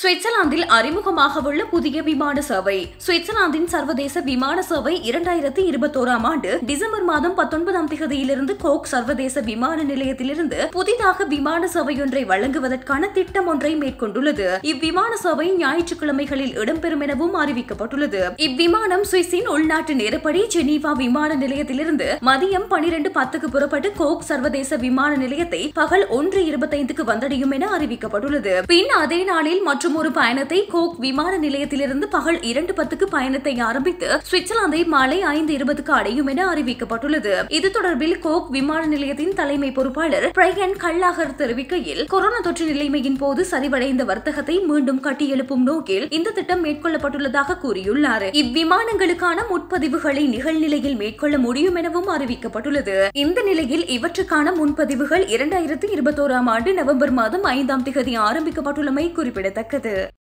சுவிட்சர்லாந்தில் அறிமுகமாக உள்ள புதிய விமான சேவை. சுவிட்சர்லாந்தின் சர்வதேச விமான சேவை இரண்டாயிரத்தி இருபத்தோராம் ஆண்டு டிசம்பர் மாதம் பத்தொன்பதாம் தேதியிலிருந்து கோக் சர்வதேச விமான நிலையத்திலிருந்து புதிதாக விமான சேவை ஒன்றை வழங்குவதற்கான திட்டம் ஒன்றை மேற்கொண்டுள்ளது. இவ்விமான சேவை ஞாயிற்றுக்கிழமைகளில் இடம்பெறும் எனவும் அறிவிக்கப்பட்டுள்ளது. இவ்விமானம் சுவிஸின் உள்நாட்டு நேரப்படி ஜெனீவா விமான நிலையத்திலிருந்து மதியம் பனிரெண்டு பத்துக்கு புறப்பட்டு கோக் சர்வதேச விமான நிலையத்தை பகல் ஒன்று இருபத்தைந்துக்கு வந்தடையும் என அறிவிக்கப்பட்டுள்ளது. பின் அதே நாளில் மற்றும் ஒரு பயணத்தை கோக் விமான நிலையத்திலிருந்து பகல் இரண்டு பத்துக்கு பயணத்தை ஆரம்பித்து சுவிட்சர்லாந்தை மாலை ஐந்து இருபதுக்கு அடையும் என அறிவிக்கப்பட்டுள்ளது. இது தொடர்பில் கோக் விமான நிலையத்தின் தலைமை பொறுப்பாளர் பிரையன் கல்லாகர் தெரிவிக்கையில் கொரோனா தொற்று நிலைமையின் போது சரிவடைந்த வர்த்தகத்தை மீண்டும் கட்டியெழுப்பும் நோக்கில் இந்த திட்டம் மேற்கொள்ளப்பட்டுள்ளதாக கூறியுள்ளார். இவ்விமானங்களுக்கான முன்பதிவுகளை நிகழ்நிலையில் மேற்கொள்ள முடியும் எனவும் அறிவிக்கப்பட்டுள்ளது. இந்த நிலையில் இவற்றுக்கான முன்பதிவுகள் இரண்டாயிரத்தி இருபத்தோராம் ஆண்டு நவம்பர் மாதம் ஐந்தாம் திகதி ஆரம்பிக்கப்பட்டுள்ளமை குறிப்பிடத்தக்கது. けて